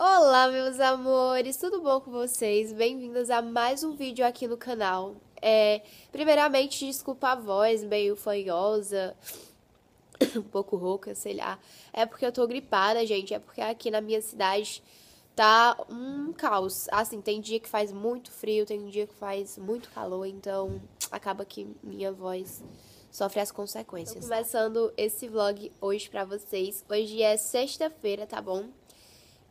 Olá, meus amores, tudo bom com vocês? Bem-vindos a mais um vídeo aqui no canal. É, primeiramente, desculpa a voz meio fanhosa, um pouco rouca, sei lá. É porque eu tô gripada, gente, é porque aqui na minha cidade tá um caos. Assim, tem dia que faz muito frio, tem dia que faz muito calor, então acaba que minha voz sofre as consequências. Tô começando esse vlog hoje pra vocês. Hoje é sexta-feira, tá bom?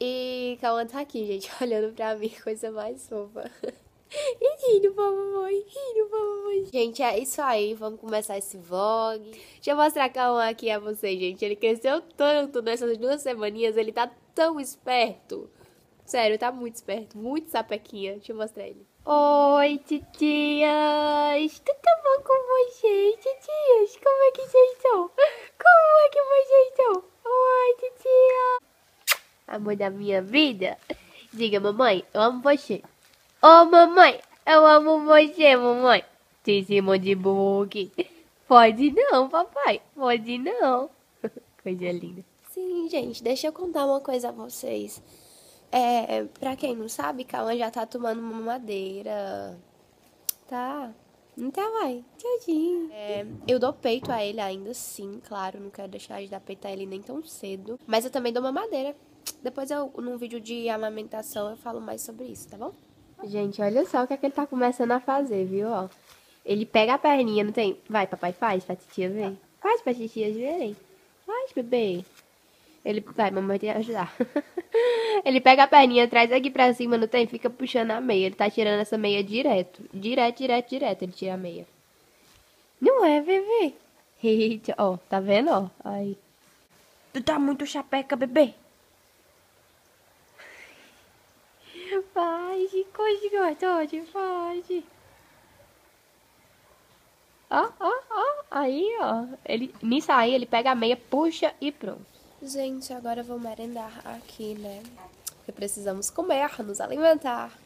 E Cauã tá aqui, gente, olhando pra mim, coisa mais fofa. E rindo pra mamãe, rindo pra mamãe. Gente, é isso aí, vamos começar esse vlog. Deixa eu mostrar Cauã aqui a vocês, gente. Ele cresceu tanto nessas duas semaninhas, ele tá tão esperto. Sério, tá muito esperto, muito sapequinha. Deixa eu mostrar ele. Oi, titias! Tudo bom com vocês, titias? Como é que vocês estão? Como é que vocês estão? Oi, titia! Amor da minha vida. Diga, mamãe, eu amo você. Oh, mamãe, eu amo você, mamãe. De book. Pode não, papai. Pode não. Coisa linda. Sim, gente, deixa eu contar uma coisa a vocês. É, pra quem não sabe, Calma já tá tomando uma madeira. Tá? Então vai, tchauzinho. É, eu dou peito a ele ainda sim, claro, não quero deixar de dar peito a ele nem tão cedo. Mas eu também dou uma madeira depois eu, num vídeo de amamentação, eu falo mais sobre isso, tá bom? Gente, olha só o que, é que ele tá começando a fazer, viu? Ó, ele pega a perninha, não tem... Vai, papai, faz pra titia ver. Faz pra titia verem. Faz, bebê. Ele... Vai, mamãe te ajudar. ele pega a perninha, traz aqui pra cima, não tem? Fica puxando a meia. Ele tá tirando essa meia direto. Direto, direto, direto. Ele tira a meia. Não é, bebê? Ó, tá vendo, ó? Aí. Tu tá muito chapeca, bebê. Pode, coisa gostosa, pode. Ó, ó, ó, aí, ó. Ele, nisso aí, ele pega a meia, puxa e pronto. Gente, agora eu vou merendar aqui, né? Porque precisamos comer, nos alimentar.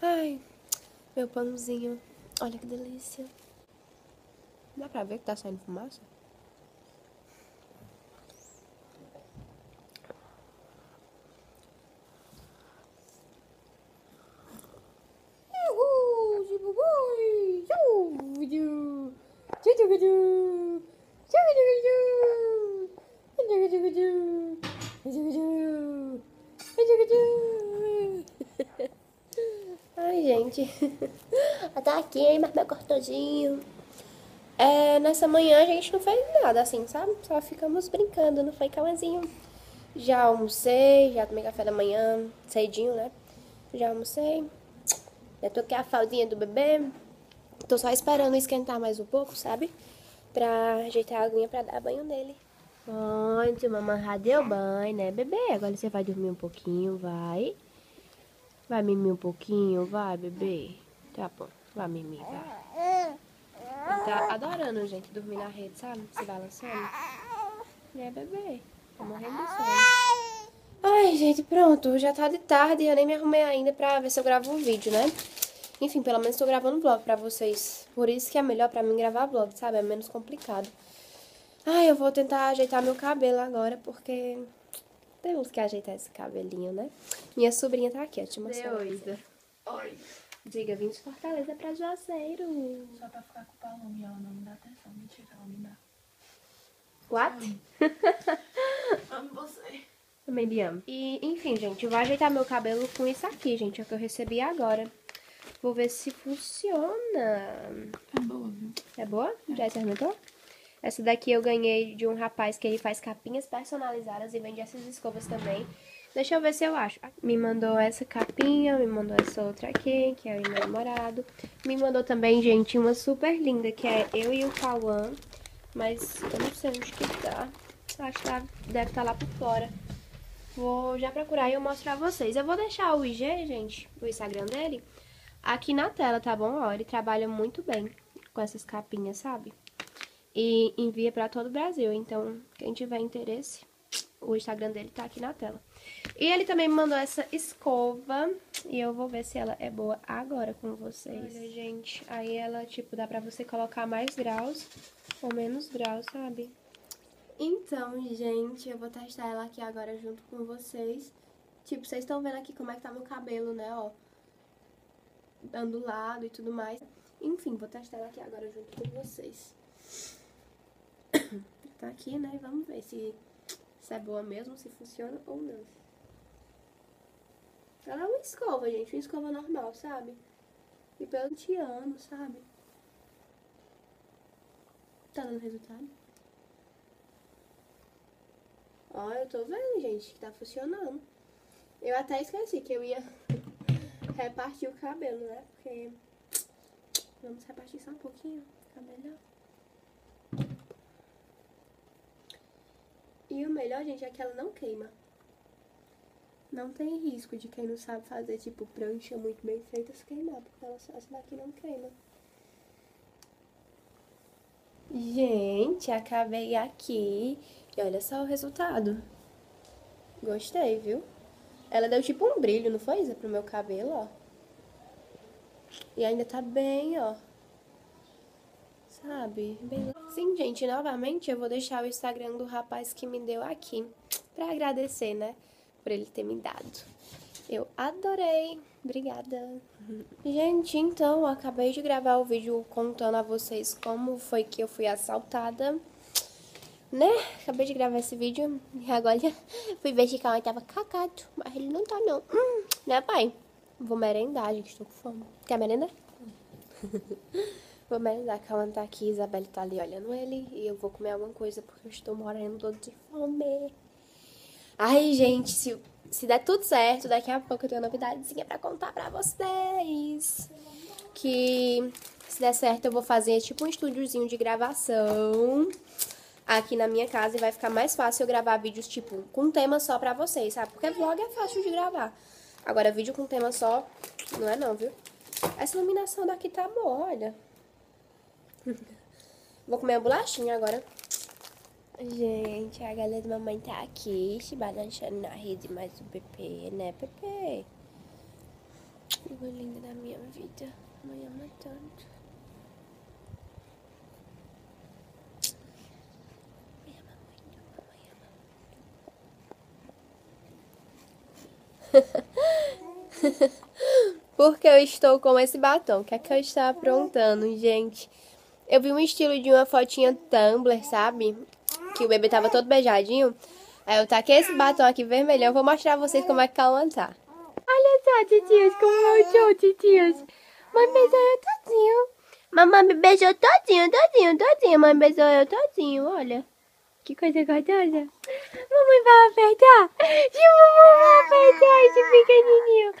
Ai, meu pãozinho. Olha que delícia. Dá pra ver que tá saindo fumaça? Ai, gente. Tá aqui, hein, mas meu cortadinho. É, nessa manhã a gente não fez nada assim, sabe? Só ficamos brincando, não foi calmazinho. Já almocei, já tomei café da manhã, cedinho, né? Já almocei. Já toquei a faldinha do bebê. Tô só esperando esquentar mais um pouco, sabe? Pra ajeitar a aguinha pra dar banho nele. Pronto, mamãe já deu banho, né, bebê? Agora você vai dormir um pouquinho, vai. Vai mimir um pouquinho, vai, bebê. Tá bom, vai mimir, vai. Ele tá adorando, gente, dormir na rede, sabe? Se balançando. É, bebê. Tá morrendo de sono. Ai, gente, pronto. Já tá de tarde e eu nem me arrumei ainda pra ver se eu gravo um vídeo, né? Enfim, pelo menos tô gravando vlog pra vocês. Por isso que é melhor pra mim gravar vlog, sabe? É menos complicado. Ai, eu vou tentar ajeitar meu cabelo agora, porque temos que ajeitar esse cabelinho, né? Minha sobrinha tá aqui, ó. Te mostrar. Oi. Diga, vim de Fortaleza pra Juazeiro. Só pra ficar com o Paloma e ela não me dá atenção. Mentira, ela me dá. What? Amo você. Também me amo. E, enfim, gente, eu vou ajeitar meu cabelo com isso aqui, gente. É o que eu recebi agora. Vou ver se funciona. É boa, viu? É boa? É. Já experimentou? Essa daqui eu ganhei de um rapaz que ele faz capinhas personalizadas e vende essas escovas também. Deixa eu ver se eu acho. Me mandou essa capinha, me mandou essa outra aqui, que é o meu namorado. Me mandou também, gente, uma super linda, que é eu e o Cauã. Mas eu não sei onde que tá. Acho que tá, deve estar tá lá por fora. Vou já procurar e eu mostro pra vocês. Eu vou deixar o IG, gente, o Instagram dele, aqui na tela, tá bom? Ó, ele trabalha muito bem com essas capinhas, sabe? E envia pra todo o Brasil. Então, quem tiver interesse, o Instagram dele tá aqui na tela. E ele também me mandou essa escova. E eu vou ver se ela é boa agora com vocês. Olha, gente, aí ela, tipo, dá pra você colocar mais graus ou menos graus, sabe? Então, gente, eu vou testar ela aqui agora junto com vocês. Tipo, vocês estão vendo aqui como é que tá meu cabelo, né, ó. Ondulado e tudo mais. Enfim, vou testar ela aqui agora junto com vocês. tá aqui, né, e vamos ver se, se é boa mesmo, se funciona ou não. Ela é uma escova, gente, uma escova normal, sabe? E pelo ano, sabe? Tá dando resultado? Ó, eu tô vendo, gente, que tá funcionando. Eu até esqueci que eu ia repartir o cabelo, né? Porque vamos repartir só um pouquinho, fica melhor. E o melhor, gente, é que ela não queima. Não tem risco de quem não sabe fazer, tipo, prancha muito bem feita se queimar, porque ela, essa daqui não queima. Gente, acabei aqui. E olha só o resultado. Gostei, viu? Ela deu tipo um brilho, não foi, Isa? Pro meu cabelo, ó. E ainda tá bem, ó. Sabe? Bem... Sim, gente, novamente eu vou deixar o Instagram do rapaz que me deu aqui. Pra agradecer, né? Por ele ter me dado. Eu adorei. Obrigada. Gente, então, acabei de gravar o vídeo contando a vocês como foi que eu fui assaltada né? Acabei de gravar esse vídeo e agora fui ver que ela tava cagado, mas ele não tá não. Hum, né, pai? Vou merendar, gente, tô com fome. Quer merenda? vou merendar, Calma tá aqui, Isabelle tá ali olhando ele e eu vou comer alguma coisa porque eu estou morrendo de fome. Ai, gente, se, se der tudo certo, daqui a pouco eu tenho uma novidadezinha pra contar pra vocês. Que se der certo eu vou fazer tipo um estúdiozinho de gravação aqui na minha casa e vai ficar mais fácil eu gravar vídeos, tipo, com tema só pra vocês, sabe? Porque vlog é fácil de gravar. Agora, vídeo com tema só, não é não, viu? Essa iluminação daqui tá boa, olha. Vou comer a bolachinha agora. Gente, a galera da mamãe tá aqui, se balançando na rede mais o Pepe, né, Pepe? Coisa linda da minha vida. Mãe ama tanto. Porque eu estou com esse batom. O que é que eu estou aprontando, gente? Eu vi um estilo de uma fotinha Tumblr, sabe? Que o bebê tava todo beijadinho. Aí eu taquei esse batom aqui vermelhão. Vou mostrar a vocês como é que ela tá. Olha só, titias, como eu titias. Mãe beijou eu todinho. Mamãe me beijou todinho, todinho, todinho. Mãe beijou eu todinho, olha. Que coisa gostosa. Mamãe vai apertar. Se mamãe vai apertar esse pequenininho.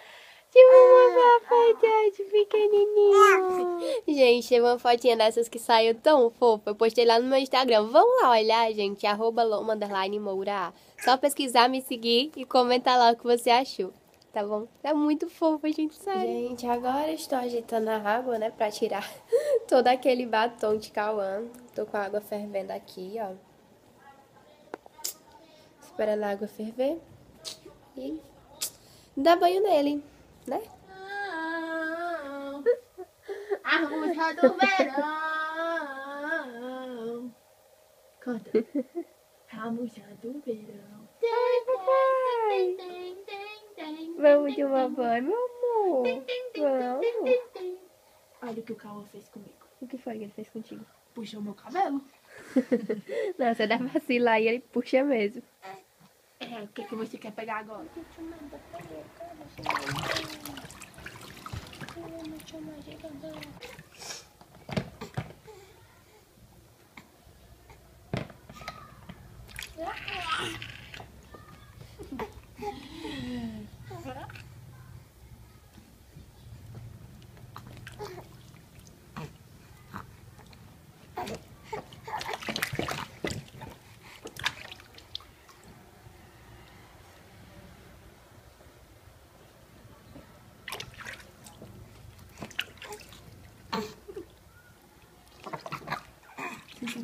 Se mamãe vai apertar esse pequenininho. Gente, tem uma fotinha dessas que saiu tão fofa. Eu postei lá no meu Instagram. Vão lá olhar, gente. Arroba Loma Moura. Só pesquisar, me seguir e comentar lá o que você achou. Tá bom? É muito fofo, gente, sério. Gente, agora estou ajeitando a água, né? Pra tirar todo aquele batom de Cauã. Tô com a água fervendo aqui, ó esperando a água ferver e dá banho nele, né? A música do verão. Canta. A música do verão. Vamos de uma banho, meu amor. Vamos. Olha o que o Cauã fez comigo. O que foi que ele fez contigo? Puxou meu cabelo. Não, você dá vacila e ele puxa mesmo. É, o que, que você quer pegar agora?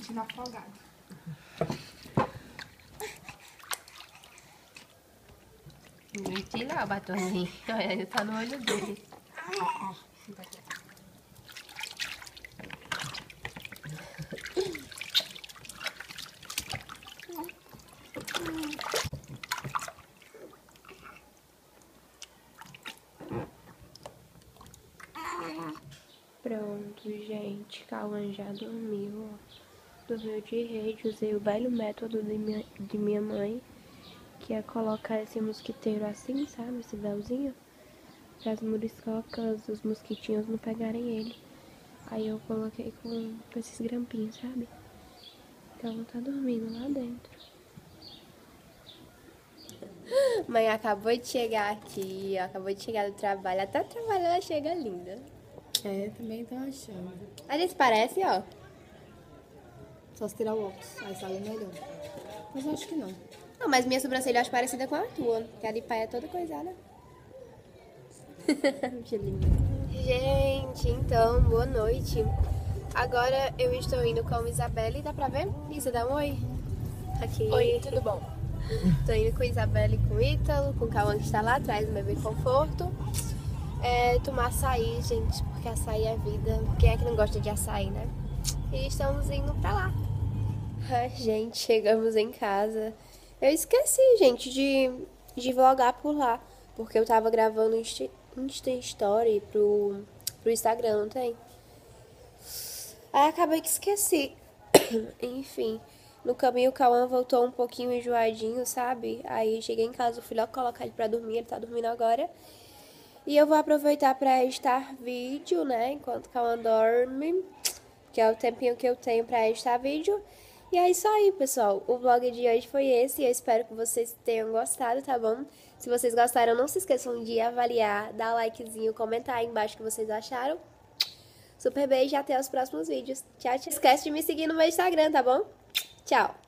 sentindo afogado. Não menti não, batonzinho. Olha, ele tá no olho dele. Pronto, gente. calan já dormiu, ó. Dormiu de rede. Usei o velho método de minha, de minha mãe, que é colocar esse mosquiteiro assim, sabe? Esse véuzinho. Para as muriçocas, os mosquitinhos não pegarem ele. Aí eu coloquei com, com esses grampinhos, sabe? Então tá dormindo lá dentro. Mãe acabou de chegar aqui, ó, acabou de chegar do trabalho. Até o trabalho ela chega linda. É, também tô achando. A gente parece, ó. Só se tirar o óculos, aí sai melhor. Mas eu acho que não. Não, mas minha sobrancelha eu acho parecida com a tua, que a de pai é toda coisada. que linda. Gente, então, boa noite. Agora eu estou indo com a Isabelle, dá pra ver? Isa, dá um oi. Aqui. Oi, tudo bom? Tô indo com a Isabelle e com o Ítalo, com o Cauã que está lá atrás, no bebê conforto. É, tomar açaí, gente, porque açaí é vida. Quem é que não gosta de açaí, né? E estamos indo pra lá. Gente, chegamos em casa. Eu esqueci, gente, de, de vlogar por lá. Porque eu tava gravando Insta, Insta Story pro, pro Instagram, não tem? Aí acabei que esqueci. Enfim. No caminho o Cauã voltou um pouquinho enjoadinho, sabe? Aí cheguei em casa, fui logo colocar ele pra dormir, ele tá dormindo agora. E eu vou aproveitar pra editar vídeo, né? Enquanto o Cauã dorme. Que é o tempinho que eu tenho pra editar vídeo. E é isso aí, pessoal. O vlog de hoje foi esse. Eu espero que vocês tenham gostado, tá bom? Se vocês gostaram, não se esqueçam de avaliar, dar likezinho, comentar aí embaixo o que vocês acharam. Super beijo e até os próximos vídeos. Tchau, tchau. Esquece de me seguir no meu Instagram, tá bom? Tchau!